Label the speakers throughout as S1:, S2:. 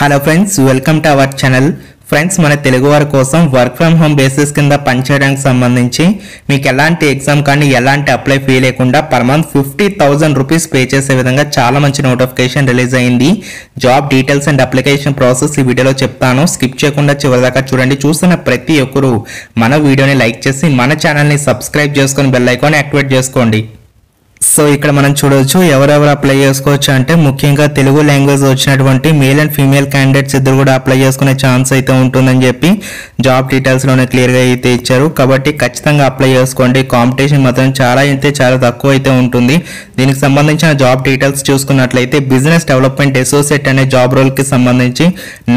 S1: Hello friends welcome to our channel friends మన తెలుగు వారి కోసం వర్క్ ఫ్రమ్ హోమ్ బేసిస్ కింద పనిచేయడానికి సంబంధించి మీకు ఎలాంటి ఎగ్జామ్ కానీ ఎలాంటి అప్లై ఫీ లేకుండా per month fifty thousand rupees pay చేసే విధంగా చాలా మంచి నోటిఫికేషన్ రిలీజ్ అయింది. Job details and application process ఈ వీడియోలో చెప్తాను. స్కిప్ చేయకుండా చివరిదాకా చూడండి. చూస్తున్న ప్రతి ఒక్కరూ మన వీడియోని లైక్ చేసి మన ఛానల్ని సబ్స్క్రైబ్ చేసుకొని బెల్ ఐకాన్ యాక్టివేట్ చేసుకోండి. సో ఇక్కడ మనం చూడవచ్చు ఎవరెవరు అప్లై చేసుకోవచ్చు అంటే ముఖ్యంగా తెలుగు లాంగ్వేజ్ వచ్చినటువంటి మేల్ అండ్ ఫీమేల్ క్యాండిడేట్స్ ఇద్దరు కూడా అప్లై చేసుకునే ఛాన్స్ అయితే ఉంటుందని చెప్పి జాబ్ డీటెయిల్స్లోనే క్లియర్గా అయితే ఇచ్చారు. కాబట్టి ఖచ్చితంగా అప్లై చేసుకోండి. కాంపిటీషన్ మాత్రం చాలా అయితే చాలా తక్కువ అయితే ఉంటుంది. దీనికి సంబంధించిన జాబ్ డీటెయిల్స్ చూసుకున్నట్లయితే బిజినెస్ డెవలప్మెంట్ అసోసియేట్ అనే జాబ్ రోల్కి సంబంధించి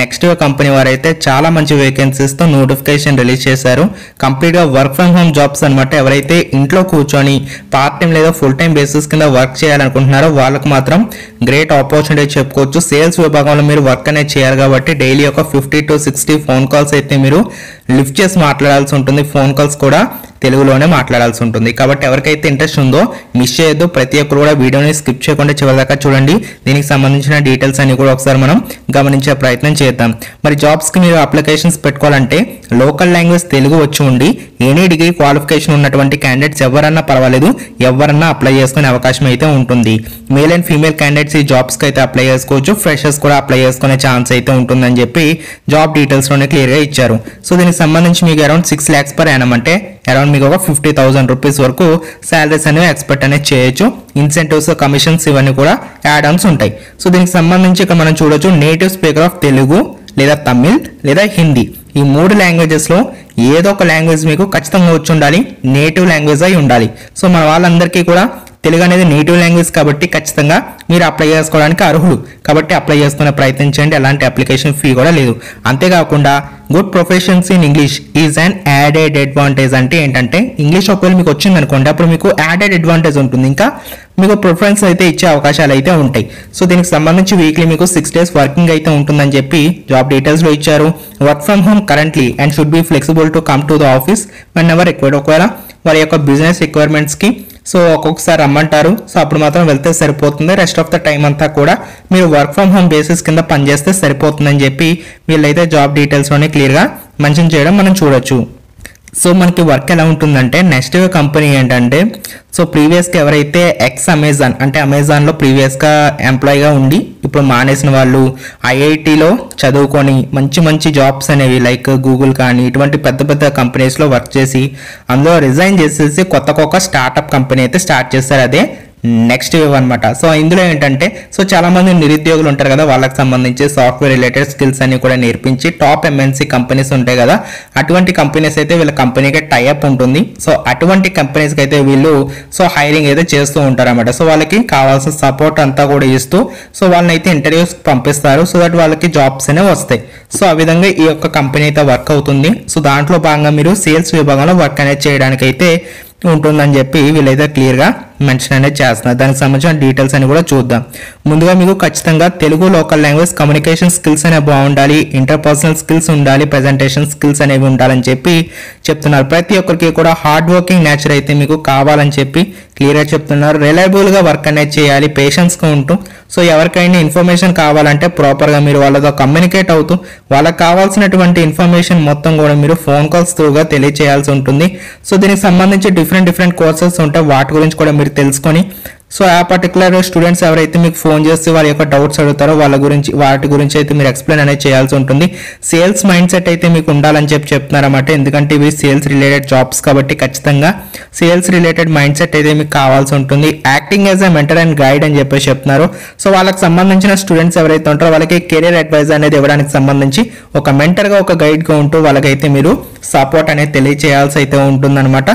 S1: నెక్స్ట్ కంపెనీ వారైతే చాలా మంచి వేకెన్సీస్తో నోటిఫికేషన్ రిలీజ్ చేశారు. కంప్లీట్గా వర్క్ ఫ్రమ్ హోమ్ జాబ్స్ అన్నమాట. ఎవరైతే ఇంట్లో కూర్చొని పార్ట్ టైం లేదా ఫుల్ టైం బేసిస్ కింద వర్క్ చేయాలనుకుంటున్నారో వాళ్ళకి మాత్రం గ్రేట్ ఆపర్చునిటీ చెప్పుకోవచ్చు. సేల్స్ విభాగంలో మీరు వర్క్ అనేది చేయాలి కాబట్టి డైలీ ఒక fifty to sixty phone calls అయితే మీరు లిఫ్ట్ చేసి మాట్లాడాల్సి ఉంటుంది. ఫోన్ కాల్స్ కూడా తెలుగులోనే మాట్లాడాల్సి ఉంటుంది. కాబట్టి ఎవరికైతే ఇంట్రెస్ట్ ఉందో మిస్ చేయొద్దు. ప్రతి ఒక్కరు కూడా వీడియోని స్కిప్ చేయకుండా చివరిదాకా చూడండి. దీనికి సంబంధించిన డీటెయిల్స్ అన్ని కూడా ఒకసారి మనం గమనించే ప్రయత్నం చేద్దాం. మరి జాబ్స్కి మీరు అప్లికేషన్స్ పెట్టుకోవాలంటే లోకల్ లాంగ్వేజ్ తెలుగు వచ్చి ఉండి ఎనీ డిగ్రీ క్వాలిఫికేషన్ ఉన్నటువంటి క్యాండిడేట్స్ ఎవరన్నా పర్వాలేదు ఎవరన్నా అప్లై చేసుకునే అవకాశం అయితే ఉంటుంది. మేల్ అండ్ ఫీమేల్ క్యాండిడేట్స్ ఈ జాబ్స్కి అయితే అప్లై చేసుకోవచ్చు. ఫ్రెషర్స్ కూడా అప్లై చేసుకునే ఛాన్స్ అయితే ఉంటుందని చెప్పి జాబ్ డీటెయిల్స్లోనే క్లియర్గా ఇచ్చారు. సో దీనికి సంబంధించి మీకు around six lakhs per annum అంటే అరౌండ్ మీకు ఒక ఫిఫ్టీ థౌసండ్ రూపీస్ వరకు శాలరీస్ అనేవి ఎక్స్పెక్ట్ అనేది చేయొచ్చు. ఇన్సెంటివ్స్ కమిషన్స్ ఇవన్నీ కూడా యాడ్ ఆన్స్ ఉంటాయి. సో దీనికి సంబంధించి ఇక్కడ మనం చూడొచ్చు నేటివ్ స్పీకర్ ఆఫ్ తెలుగు లేదా తమిళ్ లేదా హిందీ ఈ మూడు లాంగ్వేజెస్లో ఏదో ఒక లాంగ్వేజ్ మీకు ఖచ్చితంగా వచ్చి ఉండాలి. నేటివ్ లాంగ్వేజ్ అయి ఉండాలి. సో మన వాళ్ళందరికీ కూడా తెలుగు అనేది నేటివ్ లాంగ్వేజ్ కాబట్టి ఖచ్చితంగా మీరు అప్లై చేసుకోవడానికి అర్హులు. కాబట్టి అప్లై చేసుకునే ప్రయత్నించండి ఎలాంటి అప్లికేషన్ ఫీ కూడా లేదు. అంతేకాకుండా good professions in English is an added advantage అంటే ఏంటంటే ఇంగ్లీష్ ఒకవేళ మీకు వచ్చింది అనుకోండి అప్పుడు మీకు యాడెడ్ అడ్వాంటేజ్ ఉంటుంది. ఇంకా మీకు ప్రిఫరెన్స్ అయితే ఇచ్చే అవకాశాలు అయితే ఉంటాయి. సో దీనికి సంబంధించి వీక్లీ మీకు సిక్స్ డేస్ వర్కింగ్ అయితే ఉంటుందని చెప్పి జాబ్ డీటెయిల్స్లో ఇచ్చారు. Work from home currently and should be flexible to come to the office whenever required ఒకవేళ వారి యొక్క బిజినెస్ రిక్వైర్మెంట్స్కి సో ఒక్కొక్కసారి రమ్మంటారు. సో అప్పుడు మాత్రం వెళ్తే సరిపోతుంది. రెస్ట్ ఆఫ్ ద టైం అంతా కూడా మీరు వర్క్ ఫ్రమ్ హోమ్ బేసిస్ కింద పనిచేస్తే సరిపోతుందని చెప్పి వీళ్ళైతే జాబ్ డీటెయిల్స్లోనే క్లియర్గా మెన్షన్ చేయడం మనం చూడొచ్చు. సో మనకి వర్క్ ఎలా ఉంటుందంటే నెక్స్ట్ కంపెనీ ఏంటంటే సో ప్రీవియస్గా ఎవరైతే ఎక్స్ అమెజాన్ అంటే అమెజాన్లో ప్రీవియస్గా ఎంప్లాయీగా ఉండి ఇప్పుడు మానేసిన వాళ్ళు ఐఐటిలో చదువుకొని మంచి మంచి జాబ్స్ అనేవి లైక్ గూగుల్ కానీ ఇటువంటి పెద్ద పెద్ద కంపెనీస్లో వర్క్ చేసి అందులో రిజైన్ చేసేసి కొత్త ఒక స్టార్టప్ కంపెనీ అయితే స్టార్ట్ చేస్తారు. అదే నెక్స్ట్ వేవ్ అనమాట సో ఇందులో ఏంటంటే సో చాలా మంది నిరుద్యోగులు ఉంటారు కదా వాళ్ళకి సంబంధించి సాఫ్ట్వేర్ రిలేటెడ్ స్కిల్స్ అన్ని కూడా నేర్పించి టాప్ ఎంఎన్సీ కంపెనీస్ ఉంటాయి కదా అటువంటి కంపెనీస్ అయితే వీళ్ళ కంపెనీకి టైఅప్ ఉంటుంది. సో అటువంటి కంపెనీస్కి అయితే వీళ్ళు సో హైరింగ్ అయితే చేస్తూ ఉంటారన్నమాట. సో వాళ్ళకి కావాల్సిన సపోర్ట్ అంతా కూడా ఇస్తూ సో వాళ్ళని అయితే ఇంటర్వ్యూస్ పంపిస్తారు. సో దట్ వాళ్ళకి జాబ్స్ అనేవి వస్తాయి. సో ఆ విధంగా ఈ యొక్క కంపెనీ అయితే వర్క్ అవుతుంది. సో దాంట్లో భాగంగా మీరు సేల్స్ విభాగంలో వర్క్ అనేది చేయడానికి అయితే ఉంటుందని చెప్పి వీళ్ళైతే క్లియర్గా మెన్షన్ అనేది చేస్తున్నారు దానికి సంబంధించిన డీటెయిల్స్ అని కూడా చూద్దాం. ముందుగా మీకు ఖచ్చితంగా Telugu local language communication skills అనేవి బాగుండాలి ఇంటర్పర్సనల్ స్కిల్స్ ఉండాలి ప్రజెంటేషన్ స్కిల్స్ అనేవి ఉండాలని చెప్పి చెప్తున్నారు. ప్రతి ఒక్కరికి కూడా హార్డ్ వర్కింగ్ నేచర్ అయితే మీకు కావాలని చెప్పి క్లియర్గా చెప్తున్నారు. రిలయబుల్గా వర్క్ అనేది చేయాలి పేషెన్స్గా ఉంటూ. సో ఎవరికైనా ఇన్ఫర్మేషన్ కావాలంటే ప్రాపర్గా మీరు వాళ్ళతో కమ్యూనికేట్ అవుతూ వాళ్ళకి కావాల్సినటువంటి ఇన్ఫర్మేషన్ మొత్తం కూడా మీరు ఫోన్ కాల్స్ త్రూగా తెలియచేయాల్సి ఉంటుంది. సో దీనికి సంబంధించి డిఫరెంట్ డిఫరెంట్ కోర్సెస్ ఉంటాయి. వాటి గురించి కూడా మీరు తెలుసుకొని సో ఆ పర్టికులర్ స్టూడెంట్స్ ఎవరైతే మీకు ఫోన్ చేస్తే వాళ్ళ యొక్క డౌట్స్ అడుగుతారో వాళ్ళ గురించి వాటి గురించి అయితే మీరు ఎక్స్ప్లెయిన్ అనేది చేయాల్సి ఉంటుంది. సేల్స్ మైండ్ సెట్ అయితే మీకు ఉండాలని చెప్పి చెప్తున్నారన్నమాట. ఎందుకంటే ఇవి సేల్స్ రిలేటెడ్ జాబ్స్ కాబట్టి ఖచ్చితంగా సేల్స్ రిలేటెడ్ మైండ్ సెట్ అయితే మీకు కావాల్సి ఉంటుంది. Acting as a mentor and guide అని చెప్పేసి చెప్తున్నారు. సో వాళ్ళకి సంబంధించిన స్టూడెంట్స్ ఎవరైతే ఉంటారో వాళ్ళకి కెరీర్ అడ్వైజ్ అనేది ఇవ్వడానికి సంబంధించి ఒక మెంటర్గా ఒక గైడ్గా ఉంటూ వాళ్ళకైతే మీరు సపోర్ట్ అనేది తెలియచేయాల్సి అయితే ఉంటుందన్నమాట.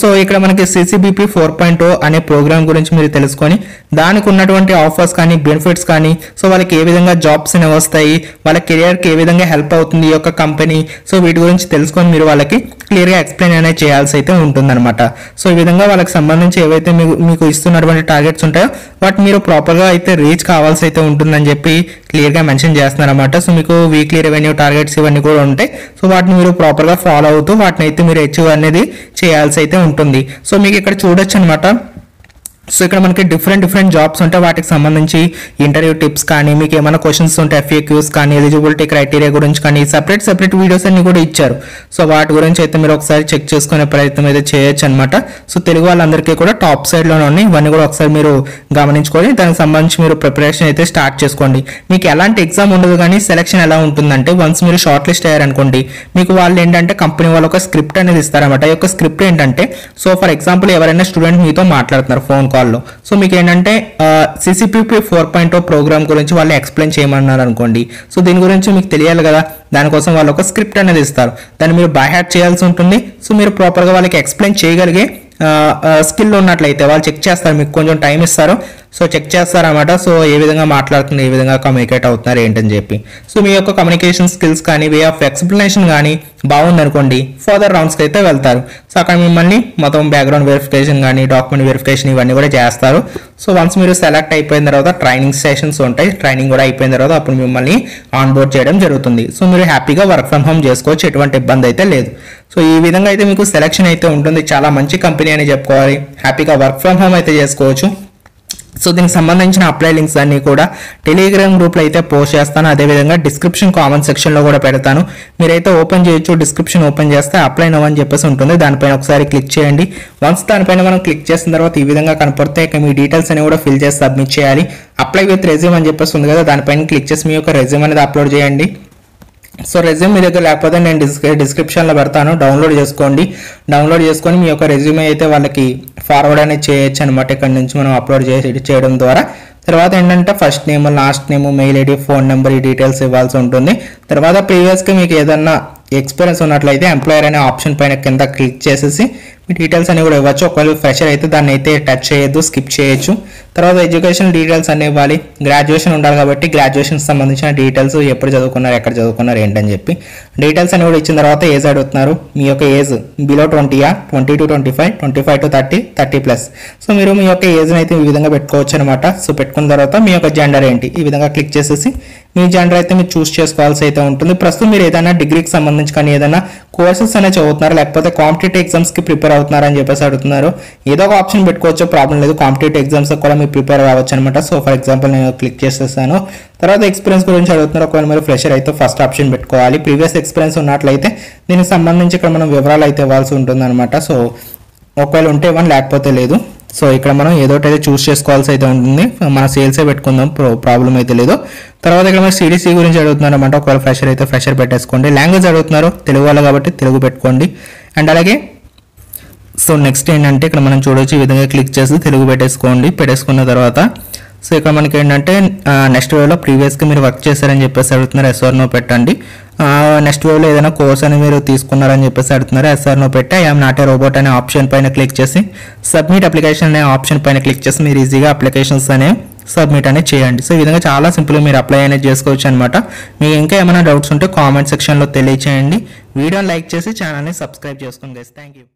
S1: సో ఇక్కడ మనకి సిసిబిపి ఫోర్ పాయింట్ అనే ప్రోగ్రామ్ గురించి మీరు తెలుసుకొని దానికి ఉన్నటువంటి ఆఫర్స్ కానీ బెనిఫిట్స్ కానీ సో వాళ్ళకి ఏ విధంగా జాబ్స్ అనేవి వస్తాయి వాళ్ళ కెరియర్కి ఏ విధంగా హెల్ప్ అవుతుంది ఈ యొక్క కంపెనీ సో వీటి గురించి తెలుసుకొని మీరు వాళ్ళకి క్లియర్గా ఎక్స్ప్లెయిన్ అనేది చేయాల్సి అయితే ఉంటుందన్నమాట. సో ఈ విధంగా వాళ్ళకి సంబంధించి ఏవైతే మీకు మీకు ఇస్తున్నటువంటి టార్గెట్స్ ఉంటాయో వాటి మీరు ప్రాపర్గా అయితే రీచ్ కావాల్సి అయితే ఉంటుందని చెప్పి క్లియర్గా మెన్షన్ చేస్తున్నారన్నమాట. సో మీకు వీక్లీ రెవెన్యూ టార్గెట్స్ ఇవన్నీ కూడా ఉంటాయి. సో వాటిని మీరు ప్రాపర్గా ఫాలో అవుతూ వాటిని అయితే మీరు అచీవ్ అనేది చేయాల్సి అయితే ఉంటుంది. సో మీకు ఇక్కడ చూడొచ్చు అనమాట సో ఇక్కడ మనకి డిఫరెంట్ డిఫరెంట్ జాబ్స్ ఉంటాయి వాటికి సంబంధించి ఇంటర్వ్యూ టిప్స్ కానీ మీకు ఏమైనా క్వశ్చన్స్ ఉంటే ఎఫ్ఏక్యూస్ కానీ ఎలిజిబిలిటీ క్రైటీరియా గురించి కానీ సపరేట్ సపరేట్ వీడియోస్ అన్ని కూడా ఇచ్చారు. సో వాటి గురించి అయితే మీరు ఒకసారి చెక్ చేసుకునే ప్రయత్నం అయితే చేయొచ్చు అనమాట సో తెలుగు వాళ్ళందరికీ కూడా టాప్ సైడ్లోనే ఉన్నాయి. ఇవన్నీ కూడా ఒకసారి మీరు గమనించుకొని దానికి సంబంధించి మీరు ప్రిపరేషన్ అయితే స్టార్ట్ చేసుకోండి. మీకు ఎలాంటి ఎగ్జామ్ ఉండదు కానీ సెలెక్షన్ ఎలా ఉంటుందంటే వన్స్ మీరు షార్ట్ లిస్ట్ అయ్యారనుకోండి మీకు వాళ్ళు ఏంటంటే కంపెనీ వాళ్ళు ఒక స్క్రిప్ట్ అనేది ఇస్తారన్నమాట. ఈ యొక్క స్క్రిప్ట్ ఏంటంటే సో ఫర్ ఎగ్జాంపుల్ ఎవరైనా స్టూడెంట్ మీతో మాట్లాడుతున్నారు ఫోన్ కాల్లో సో మీకు ఏంటంటే సిసిపిపి ఫోర్ పాయింట్ ప్రోగ్రామ్ గురించి వాళ్ళు ఎక్స్ప్లెయిన్ చేయమన్నారు అనుకోండి సో దీని గురించి మీకు తెలియాలి కదా దానికోసం వాళ్ళు ఒక స్క్రిప్ట్ అనేది ఇస్తారు. దాన్ని మీరు బై హ్యాట్ చేయాల్సి ఉంటుంది. సో మీరు ప్రాపర్గా వాళ్ళకి ఎక్స్ప్లెయిన్ చేయగలిగే స్కిల్ ఉన్నట్లయితే వాళ్ళు చెక్ చేస్తారు మీకు కొంచెం టైం ఇస్తారు. సో చెక్ చేస్తారన్నమాట. సో ఏ విధంగా మాట్లాడుతున్నారు ఏ విధంగా కమ్యూనికేట్ అవుతున్నారు ఏంటని చెప్పి. సో మీ యొక్క కమ్యూనికేషన్ స్కిల్స్ కానీ వే ఆఫ్ ఎక్స్ప్లెనేషన్ కానీ బాగుందనుకోండి ఫర్దర్ రౌండ్స్కి అయితే వెళ్తారు. సో అక్కడ మిమ్మల్ని మొత్తం బ్యాక్గ్రౌండ్ వెరిఫికేషన్ కానీ డాక్యుమెంట్ వెరిఫికేషన్ ఇవన్నీ కూడా చేస్తారు. సో వన్స్ మీరు సెలెక్ట్ అయిపోయిన తర్వాత ట్రైనింగ్ సెషన్స్ ఉంటాయి. ట్రైనింగ్ కూడా అయిపోయిన తర్వాత అప్పుడు మిమ్మల్ని ఆన్ బోర్డ్ చేయడం జరుగుతుంది. సో మీరు హ్యాపీగా వర్క్ ఫ్రమ్ హోమ్ చేసుకోవచ్చు ఎటువంటి ఇబ్బంది అయితే లేదు. సో ఈ విధంగా అయితే మీకు సెలెక్షన్ అయితే ఉంటుంది. చాలా మంచి కంపెనీ అని చెప్పుకోవాలి. హ్యాపీగా వర్క్ ఫ్రమ్ హోమ్ అయితే చేసుకోవచ్చు. సో దీనికి సంబంధించిన అప్లై లింక్స్ అన్నీ కూడా టెలిగ్రామ్ గ్రూప్లో అయితే పోస్ట్ చేస్తాను. అదేవిధంగా డిస్క్రిప్షన్ కామెంట్ సెక్షన్లో కూడా పెడతాను. మీరైతే ఓపెన్ చేయొచ్చు డిస్క్రిప్షన్ ఓపెన్ చేస్తే అప్లై నవ్ అని చెప్పేసి ఉంటుంది. దానిపైన ఒకసారి క్లిక్ చేయండి. వన్స్ దానిపైన మనం క్లిక్ చేసిన తర్వాత ఈ విధంగా కనపడితే మీ డీటెయిల్స్ అనేవి కూడా ఫిల్ చేసి సబ్మిట్ చేయాలి. అప్లై విత్ రెజ్యూమ్ అని చెప్పేసి ఉంది కదా దానిపైన క్లిక్ చేసి మీ యొక్క రెజ్యూమ్ అనేది అప్లోడ్ చేయండి. సో రెజ్యూమ్ మీ దగ్గర లేకపోతే నేను డిస్క్రి డిస్క్రిప్షన్లో పెడతాను. డౌన్లోడ్ చేసుకోండి. డౌన్లోడ్ చేసుకొని మీ యొక్క రెజ్యూమ్ అయితే వాళ్ళకి ఫార్వర్డ్ అనేది చేయొచ్చు అనమాట ఇక్కడ నుంచి మనం అప్లోడ్ చేసి చేయడం ద్వారా. తర్వాత ఏంటంటే first name last name mail ID phone number ఈ డీటెయిల్స్ ఇవ్వాల్సి ఉంటుంది. తర్వాత ప్రీవియస్గా మీకు ఏదన్నా ఎక్స్పీరియన్స్ ఉన్నట్లయితే ఎంప్లాయర్ అనే ఆప్షన్ పైన కింద క్లిక్ చేసేసి మీ డీటెయిల్స్ అనేవి కూడా ఇవ్వచ్చు. ఒకవేళ ఫ్రెషర్ అయితే దాన్ని అయితే టచ్ చేయొద్దు స్కిప్ చేయొచ్చు. తర్వాత ఎడ్యుకేషన్ డీటెయిల్స్ అన్ని ఇవ్వాలి. గ్రాడ్యుయేషన్ ఉండాలి కాబట్టి గ్రాడ్యుయేషన్ సంబంధించిన డీటెయిల్స్ ఎప్పుడు చదువుకున్నారు ఎక్కడ చదువుకున్నారు ఏంటని చెప్పి. డీటెయిల్స్ అనేవి కూడా ఇచ్చిన తర్వాత ఏజ్ అడుగుతున్నారు. మీ యొక్క age below ట్వంటీయా twenty to twenty five twenty five to thirty thirty plus so మీరు మీ యొక్క ఏజ్ని అయితే ఈ విధంగా పెట్టుకోవచ్చు అనమాట సో పెట్టుకున్న తర్వాత మీ యొక్క జెండర్ ఏంటి? ఈ విధంగా క్లిక్ చేసేసి మీ జెండర్ అయితే మీరు చూస్ చేసుకోవాల్సి అయితే ఉంటుంది. ప్రస్తుతం మీరు ఏదైనా డిగ్రీకి సంబంధించి కానీ ఏదైనా కోర్సెస్ అనేది చదువుతున్నారు? లేకపోతే కాంపిటేటివ్ ఎగ్జామ్స్కి ప్రిపేర్ అవుతున్నారని అని చెప్పేసి అడుగుతున్నారు. ఏదో ఒక ఆప్షన్ పెట్టుకోవచ్చు ప్రాబ్లం లేదు. కాంపిటేటివ్ ఎగ్జామ్స్ కూడా మీరు ప్రిపేర్ అవ్వచ్చు అనమాట సో ఫర్ ఎగ్జాంపుల్ నేను క్లిక్ చేసేసాను. తర్వాత ఎక్స్పీరియన్స్ గురించి అడుగుతున్నారు. ఒకవేళ మీరు ఫ్రెషర్ అయితే ఫస్ట్ ఆప్షన్ పెట్టుకోవాలి. ప్రీవియస్ ఎక్స్పీరియన్స్ ఉన్నట్లయితే దీనికి సంబంధించి ఇక్కడ మనం వివరాలు అయితే ఇవ్వాల్సి ఉంటుంది అనమాట సో ఒకవేళ ఉంటే ఇవ్వండి లేకపోతే లేదు. సో ఇక్కడ మనం ఏదో చూస్ చేసుకోవాల్సి అయితే ఉంటుంది. మన సేల్సే పెట్టుకుందాం. ప్రాబ్లం అయితే లేదు. తర్వాత ఇక్కడ మన సిడిసి గురించి అడుగుతున్నారు అనమాట ఒకవేళ ఫ్రెషర్ అయితే ఫ్రెషర్ పెట్టేసుకోండి. లాంగ్వేజ్ అడుగుతున్నారు. తెలుగు వాళ్ళు కాబట్టి తెలుగు పెట్టుకోండి. అండ్ అలాగే సో నెక్స్ట్ ఏంటంటే ఇక్కడ మనం చూడొచ్చు ఈ విధంగా క్లిక్ చేసి తెలుగు పెట్టేసుకోండి. పెట్టేసుకున్న తర్వాత సో ఇక్కడ మనకి ఏంటంటే నెక్స్ట్ వేలో ప్రీవియస్గా మీరు వర్క్ చేశారని చెప్పేసి అడుగుతున్నారు. ఎస్ఆర్నో పెట్టండి. నెక్స్ట్ వేవ్లో ఏదైనా కోర్స్ అని మీరు తీసుకున్నారని చెప్పేసి అడుగుతున్నారు. ఎస్ఆర్నో పెట్టి. ఐఎమ్ నాట్ ఏ రోబోట్ అనే ఆప్షన్ పైన క్లిక్ చేసి సబ్మిట్ అప్లికేషన్ అనే ఆప్షన్ పైన క్లిక్ చేసి మీరు ఈజీగా అప్లికేషన్స్ అనే సబ్మిట్ అనేది చేయండి. సో ఈ విధంగా చాలా సింపుల్గా మీరు అప్లై అనేది చేసుకోవచ్చు అనమాట మీకు ఇంకా ఏమైనా డౌట్స్ ఉంటే కామెంట్ సెక్షన్లో తెలియచేయండి. వీడియోని లైక్ చేసి ఛానల్ని సబ్స్క్రైబ్ చేసుకోండి గైస్ థ్యాంక్ యూ